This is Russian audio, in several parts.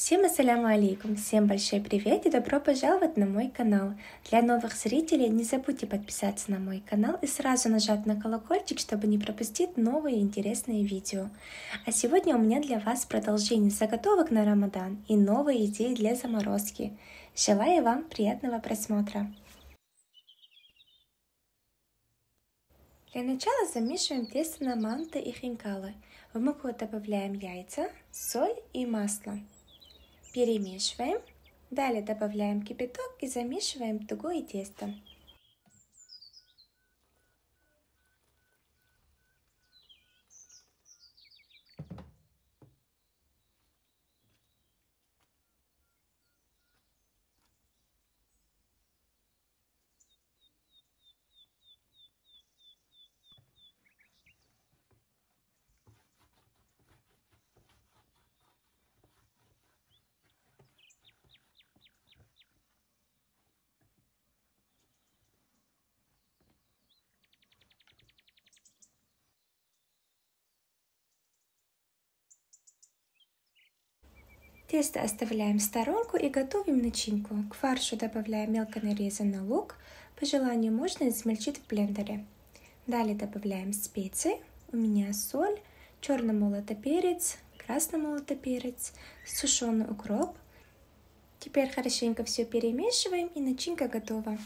Всем ассаляму алейкум, всем большой привет и добро пожаловать на мой канал. Для новых зрителей не забудьте подписаться на мой канал и сразу нажать на колокольчик, чтобы не пропустить новые интересные видео. А сегодня у меня для вас продолжение заготовок на Рамадан и новые идеи для заморозки. Желаю вам приятного просмотра. Для начала замешиваем тесто на манты и хинкалы. В муку добавляем яйца, соль и масло. Перемешиваем. Далее добавляем кипяток и замешиваем тугое тесто. Тесто оставляем в сторонку и готовим начинку. К фаршу добавляем мелко нарезанный лук. По желанию можно измельчить в блендере. Далее добавляем специи. У меня соль, черный молотый перец, красный молотый перец, сушеный укроп. Теперь хорошенько все перемешиваем и начинка готова.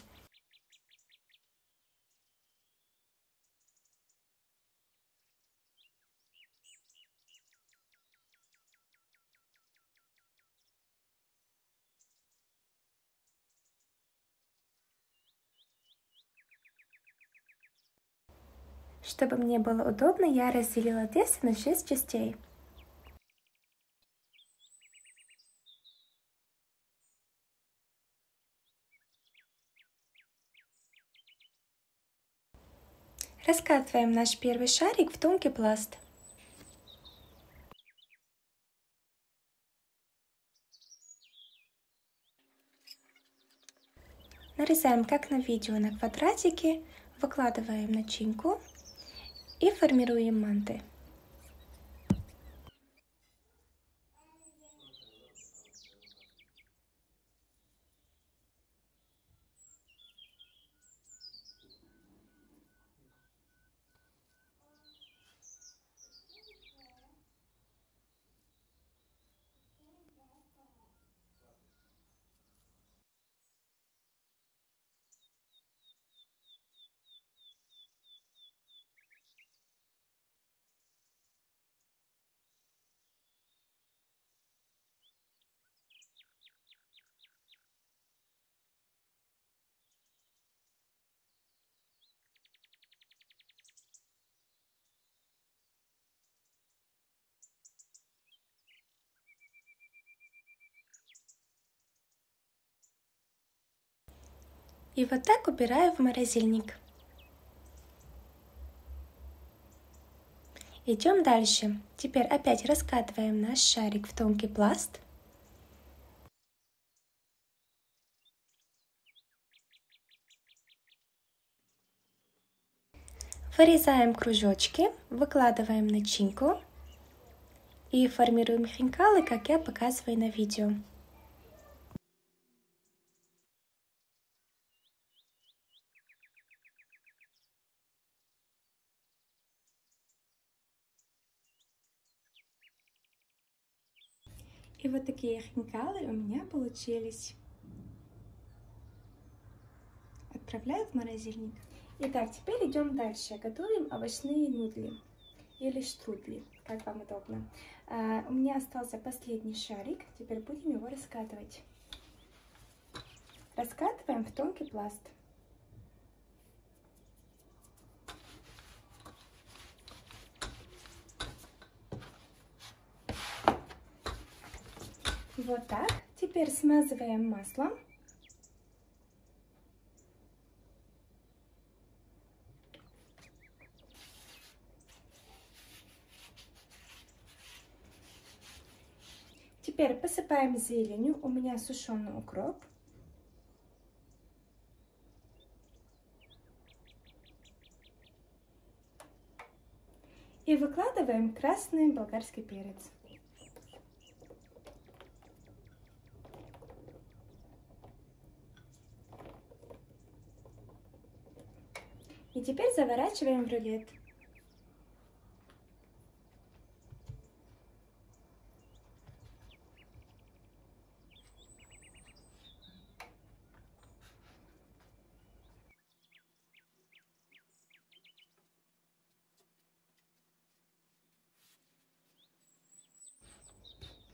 Чтобы мне было удобно, я разделила тесто на 6 частей. Раскатываем наш первый шарик в тонкий пласт. Нарезаем как на видео на квадратики, выкладываем начинку и формируем манты. И вот так убираю в морозильник. Идем дальше. Теперь опять раскатываем наш шарик в тонкий пласт. Вырезаем кружочки, выкладываем начинку и формируем хинкалы, как я показываю на видео. И вот такие хинкалы у меня получились. Отправляю в морозильник. Итак, теперь идем дальше. Готовим овощные нудли или штрудли, как вам удобно. А, у меня остался последний шарик, теперь будем его раскатывать. Раскатываем в тонкий пласт. Вот так. Теперь смазываем маслом. Теперь посыпаем зеленью. У меня сушеный укроп. И выкладываем красный болгарский перец. И теперь заворачиваем в рулет.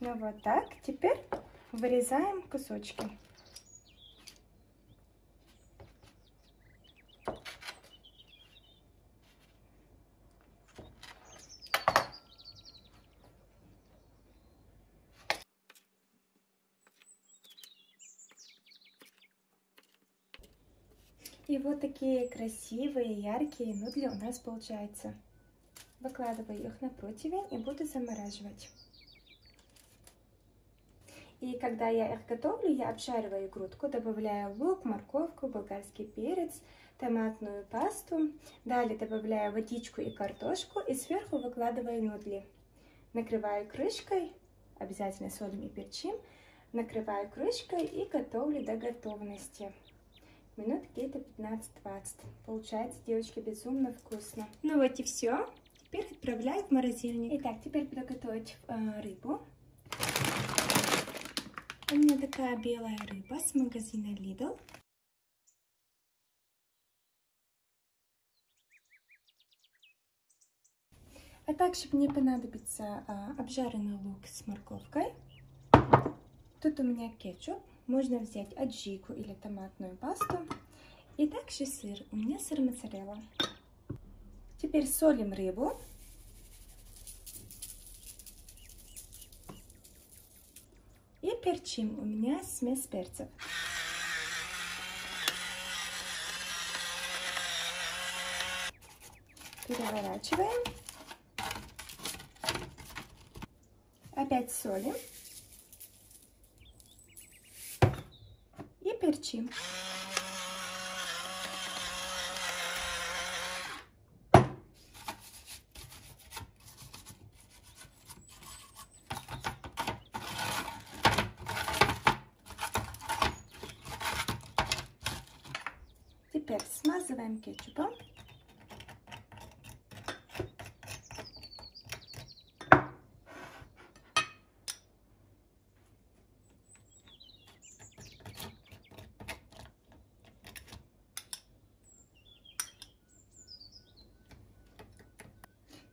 Ну вот так. Теперь вырезаем кусочки. И вот такие красивые, яркие нудли у нас получаются. Выкладываю их на противень и буду замораживать. И когда я их готовлю, я обжариваю грудку, добавляю лук, морковку, болгарский перец, томатную пасту. Далее добавляю водичку и картошку и сверху выкладываю нудли. Накрываю крышкой, обязательно солим и перчим. Накрываю крышкой и готовлю до готовности. Минут где-то 15-20. Получается, девочки, безумно вкусно. Ну вот и все. Теперь отправляю в морозильник. Итак, теперь буду готовить э, рыбу. У меня такая белая рыба с магазина Lidl. А также мне понадобится а, обжаренный лук с морковкой. Тут у меня кетчуп. Можно взять аджику или томатную пасту. И также сыр. У меня сыр моцарелла. Теперь солим рыбу. И перчим. У меня смесь перцев. Переворачиваем. Опять солим. Перчим. Теперь смазываем кетчупом.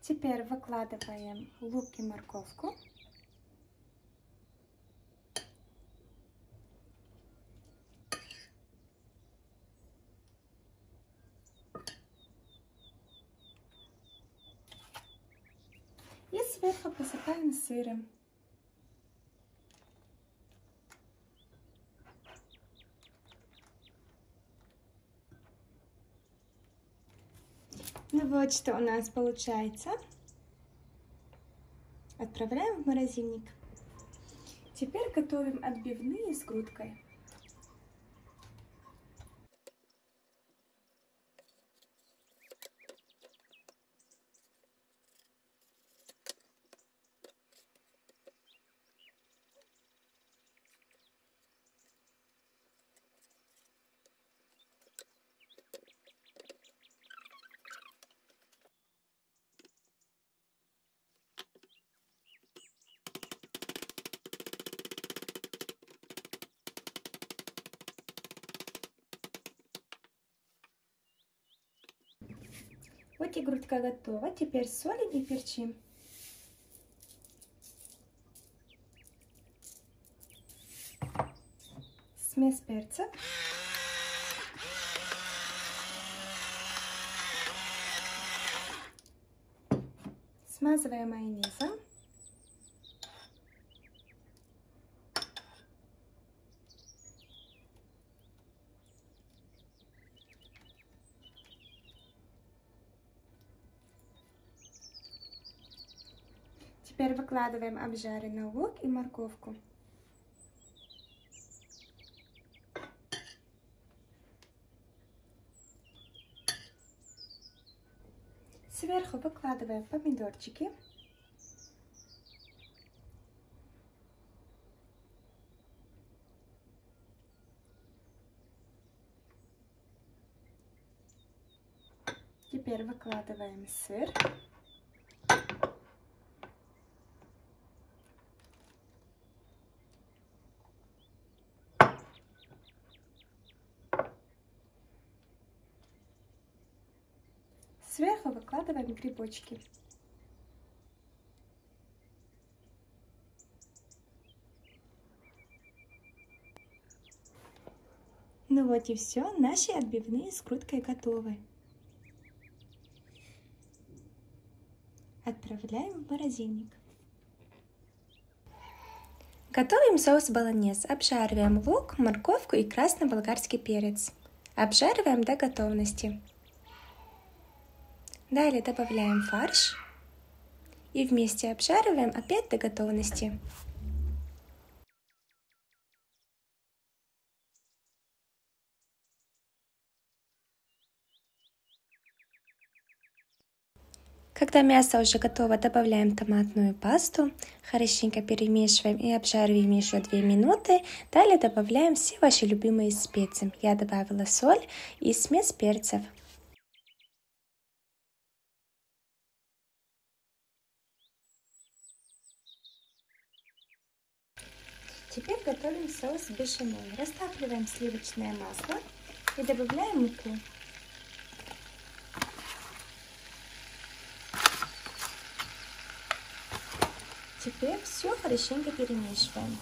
Теперь выкладываем лук и морковку. И сверху посыпаем сыром. Ну вот что у нас получается. Отправляем в морозильник. Теперь готовим отбивные с грудкой. Грудка готова. Теперь солим и перчим. Смесь перца. Смазываем майонезом. Теперь выкладываем обжаренный лук и морковку. Сверху выкладываем помидорчики. Теперь выкладываем сыр. Сверху выкладываем грибочки. Ну вот и все, наши отбивные с круткой готовы. Отправляем в морозильник. Готовим соус болонез. Обжариваем лук, морковку и красный болгарский перец. Обжариваем до готовности. Далее добавляем фарш и вместе обжариваем опять до готовности. Когда мясо уже готово, добавляем томатную пасту, хорошенько перемешиваем и обжариваем еще 2 минуты. Далее добавляем все ваши любимые специи. Я добавила соль и смесь перцев. Теперь готовим соус бешамель. Растапливаем сливочное масло и добавляем муку. Теперь все хорошенько перемешиваем.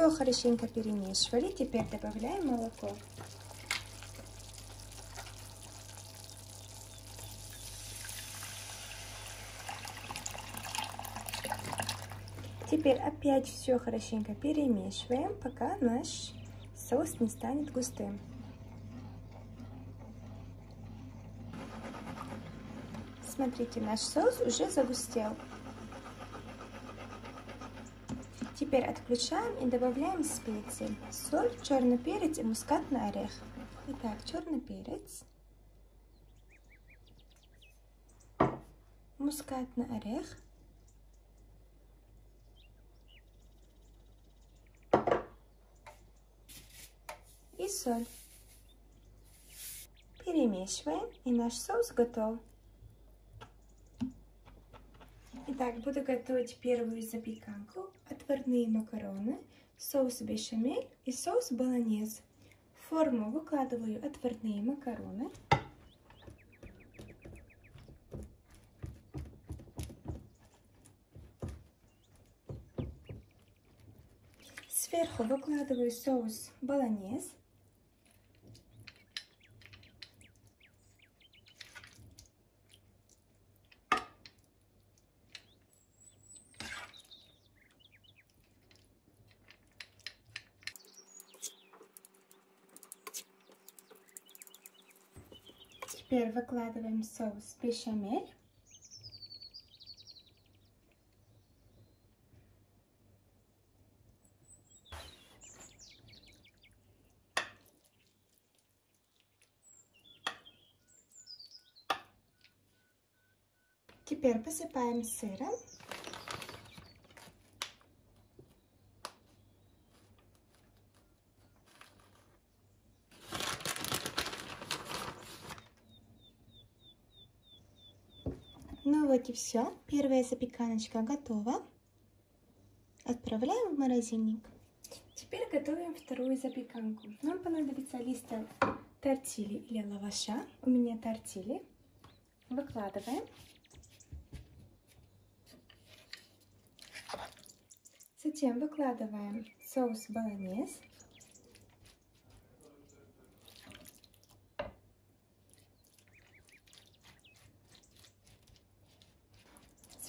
Все хорошенько перемешивали. Теперь добавляем молоко. Теперь опять все хорошенько перемешиваем, пока наш соус не станет густым. Смотрите, наш соус уже загустел. Теперь отключаем и добавляем специи. Соль, черный перец и мускатный орех. Итак, черный перец. Мускатный орех. И соль. Перемешиваем, и наш соус готов. Итак, буду готовить первую запеканку. Отварные макароны, соус бешамель и соус болонез. В форму выкладываю отварные макароны. Сверху выкладываю соус болонез. Теперь выкладываем соус бешамель. Теперь посыпаем сыром. И все. Первая запеканочка готова. Отправляем в морозильник. Теперь готовим вторую запеканку. Нам понадобится лист тортили или лаваша. У меня тортили. Выкладываем. Затем выкладываем соус болонез.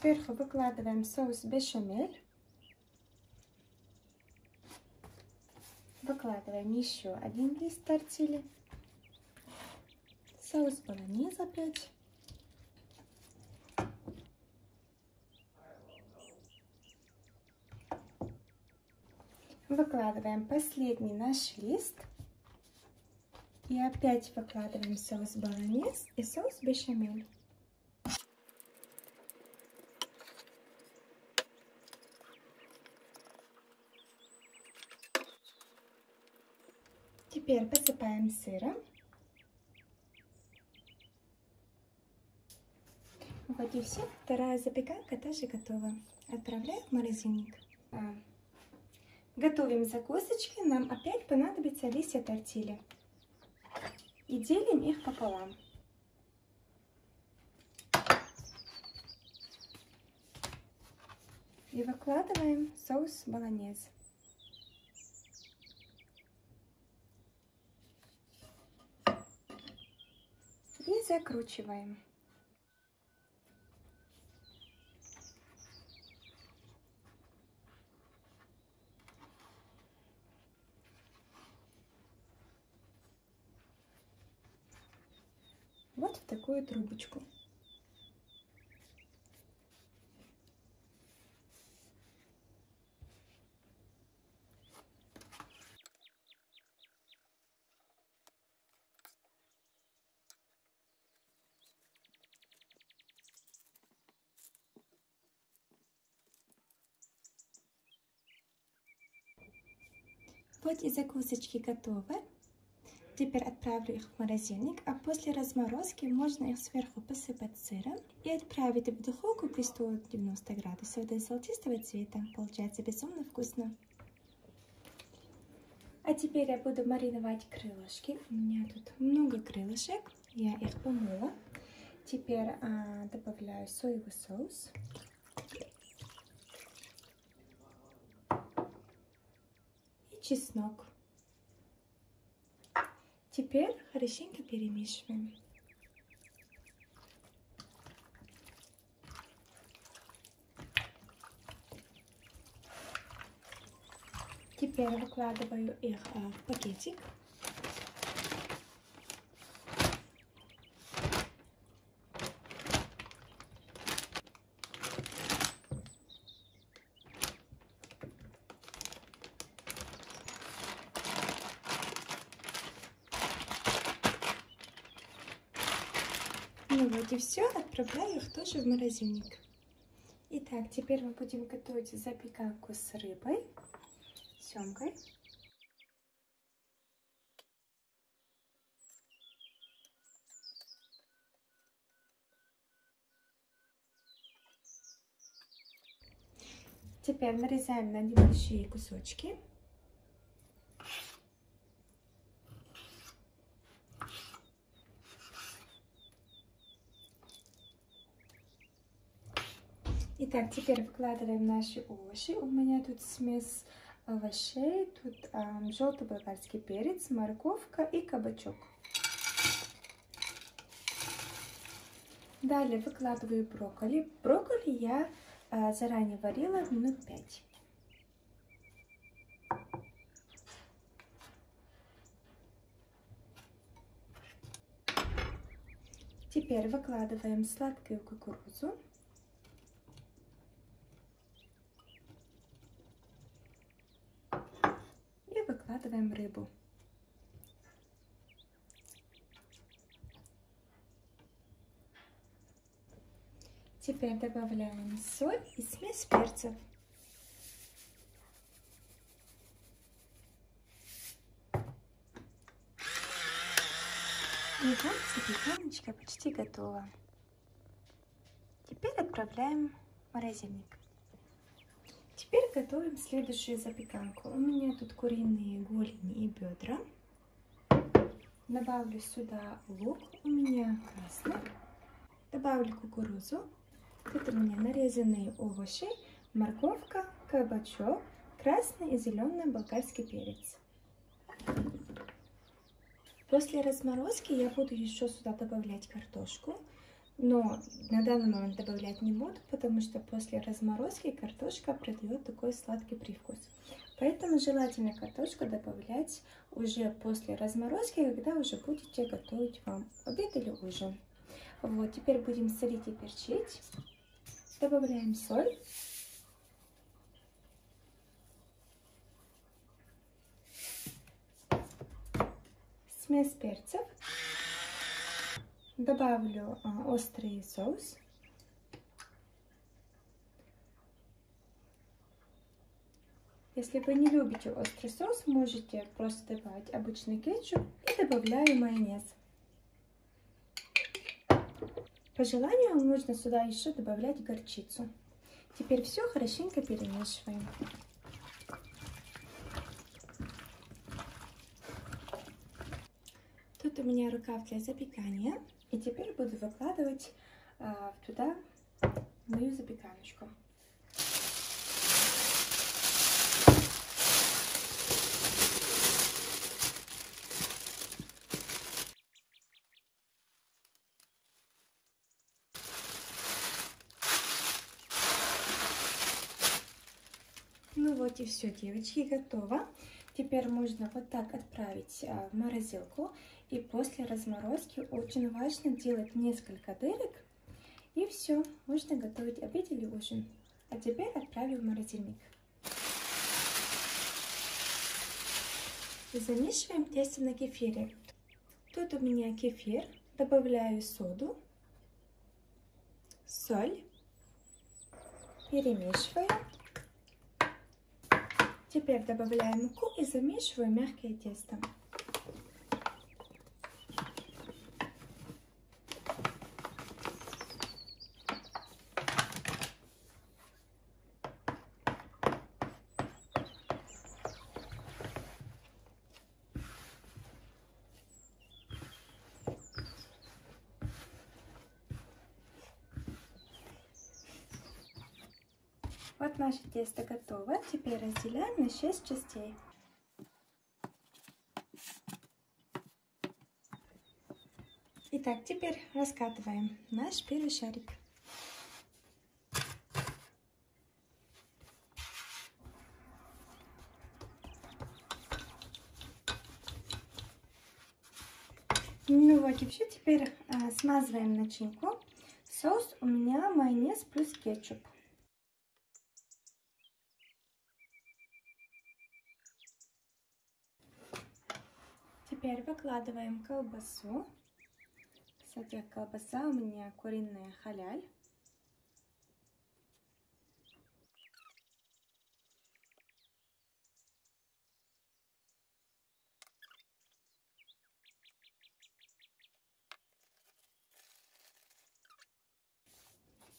Сверху выкладываем соус бешамель. Выкладываем еще один лист тортили. Соус болонез опять. Выкладываем последний наш лист. И опять выкладываем соус болонез и соус бешамель. Теперь посыпаем сыром. Вот и все. Вторая запеканка тоже готова. Отправляю в морозильник. А. Готовим закусочки. Нам опять понадобится листья тортили. И делим их пополам. И выкладываем соус болонез. И закручиваем. Вот в такую трубочку. Вот и закусочки готовы. Теперь отправлю их в морозильник, а после разморозки можно их сверху посыпать сыром и отправить в духовку при 190 градусов до золотистого цвета. Получается безумно вкусно. А теперь я буду мариновать крылышки. У меня тут много крылышек, я их помыла. Теперь а, добавляю соевый соус. Чеснок. Теперь хорошенько перемешиваем. Теперь выкладываю их в пакетик. Ну вот и все, отправляю их тоже в морозильник. Итак, теперь мы будем готовить запеканку с рыбой, семкой. Теперь нарезаем на небольшие кусочки. Итак, теперь выкладываем наши овощи. У меня тут смесь овощей, тут э, желтый болгарский перец, морковка и кабачок. Далее выкладываю брокколи. Брокколи я э, заранее варила минут 5. Теперь выкладываем сладкую кукурузу. Выкладываем рыбу. Теперь добавляем соль и смесь перцев. И вот запеканочка почти готова. Теперь отправляем в морозильник. Теперь готовим следующую запеканку. У меня тут куриные голени и бедра. Добавлю сюда лук, у меня красный. Добавлю кукурузу. Это у меня нарезанные овощи, морковка, кабачок, красный и зеленый болгарский перец. После разморозки я буду еще сюда добавлять картошку. Но на данный момент добавлять не буду, потому что после разморозки картошка придает такой сладкий привкус. Поэтому желательно картошку добавлять уже после разморозки, когда уже будете готовить вам обед или ужин. Вот, теперь будем солить и перчить. Добавляем соль. смесь перцев. Добавлю а, острый соус. Если вы не любите острый соус, можете просто добавить обычный кетчуп и добавляю майонез. По желанию можно сюда еще добавлять горчицу. Теперь все хорошенько перемешиваем. Тут у меня рукав для запекания. И теперь буду выкладывать а, туда мою запеканочку. Ну вот и все, девочки, готово. Теперь можно вот так отправить а, в морозилку. И после разморозки очень важно делать несколько дырок. И все, можно готовить обед или ужин. А теперь отправим в морозильник. Замешиваем тесто на кефире. Тут у меня кефир. Добавляю соду, соль. Перемешиваю. Теперь добавляем муку и замешиваю мягкое тесто. Вот наше тесто готово. Теперь разделяем на 6 частей. Итак, теперь раскатываем наш первый шарик. Ну вот и все. Теперь а, смазываем начинку. Соус у меня майонез плюс кетчуп. Теперь выкладываем колбасу. Кстати, колбаса у меня куриная халяль.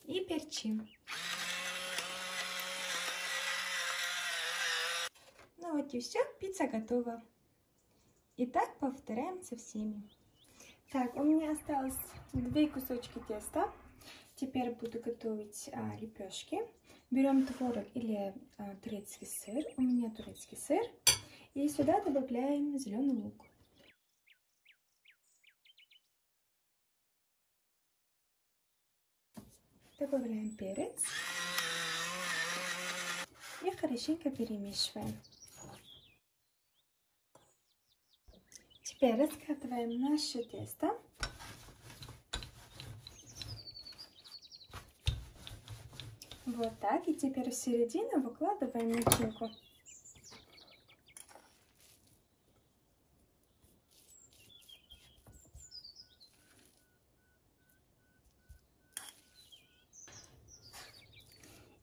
И перчим. Ну вот и все, пицца готова. И так повторяем со всеми. Так, у меня осталось две кусочки теста. Теперь буду готовить а, лепешки. Берем творог или а, турецкий сыр. У меня турецкий сыр. И сюда добавляем зеленый лук. Добавляем перец. И хорошенько перемешиваем. Теперь раскатываем наше тесто. Вот так. И теперь в середину выкладываем начинку.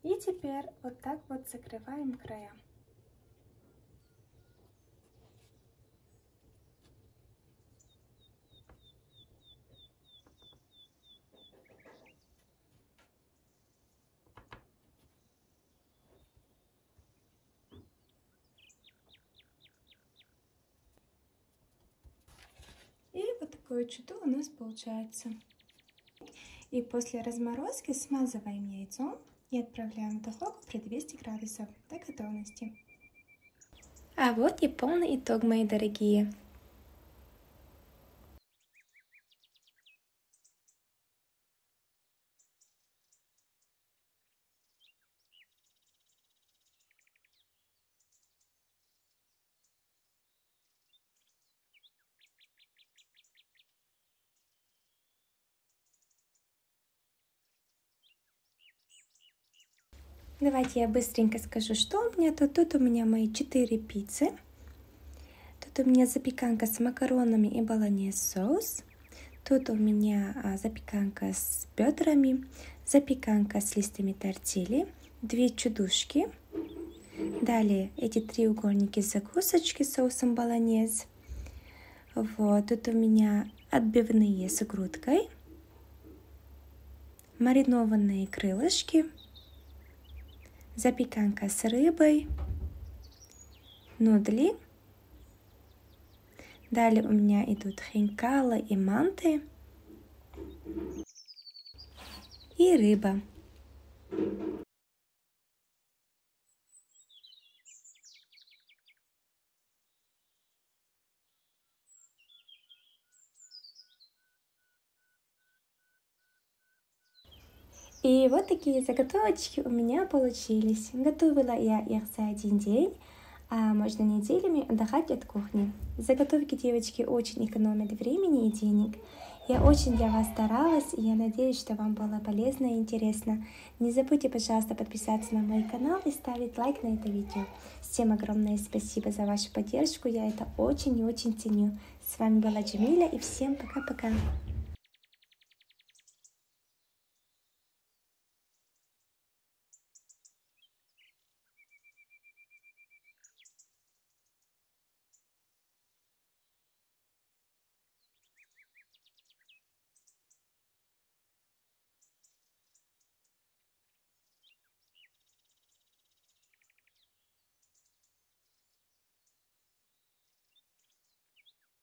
И теперь вот так вот закрываем края. И вот такое чудо у нас получается. И после разморозки смазываем яйцом и отправляем в духовку при 200 градусов до готовности. А вот и полный итог, мои дорогие. Давайте я быстренько скажу, что у меня тут. Тут у меня мои 4 пиццы. Тут у меня запеканка с макаронами и болонез соус. Тут у меня а, запеканка с бедрами, запеканка с листами тортили, две чудушки. Далее эти треугольники закусочки с соусом болонез. Вот, тут у меня отбивные с грудкой, маринованные крылышки, запеканка с рыбой, нудли. Далее у меня идут хинкала и манты и рыба. И вот такие заготовочки у меня получились. Готовила я их за один день, а можно неделями отдыхать от кухни. Заготовки девочки очень экономят времени и денег. Я очень для вас старалась, и я надеюсь, что вам было полезно и интересно. Не забудьте, пожалуйста, подписаться на мой канал и ставить лайк на это видео. Всем огромное спасибо за вашу поддержку, я это очень и очень ценю. С вами была Джамиля, и всем пока-пока.